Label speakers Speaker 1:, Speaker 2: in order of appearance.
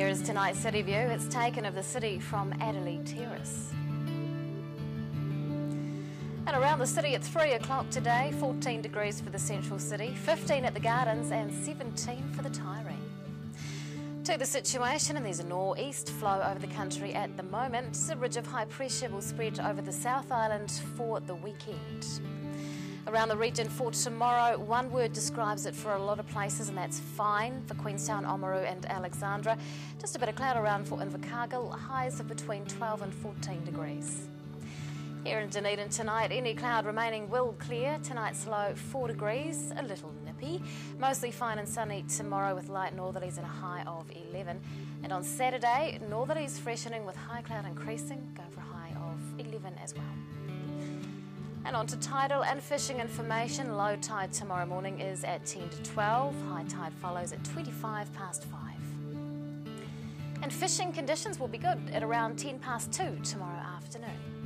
Speaker 1: Here is tonight's city view. It's taken of the city from Adelaide Terrace. And around the city at 3 o'clock today, 14 degrees for the central city, 15 at the gardens and 17 for the Taieri. To the situation, and there's a nor'east flow over the country at the moment. A ridge of high pressure will spread over the South Island for the weekend. Around the region for tomorrow, one word describes it for a lot of places, and that's fine for Queenstown, Oamaru, and Alexandra. Just a bit of cloud around for Invercargill, highs of between 12 and 14 degrees. Here in Dunedin tonight, any cloud remaining will clear. Tonight's low 4 degrees, a little nippy. Mostly fine and sunny tomorrow with light northerlies and a high of 11. And on Saturday, northerlies freshening with high cloud increasing, go for a high of 11 as well. And on to tidal and fishing information. Low tide tomorrow morning is at 10 to 12. High tide follows at 25 past 5. And fishing conditions will be good at around 10 past 2 tomorrow afternoon.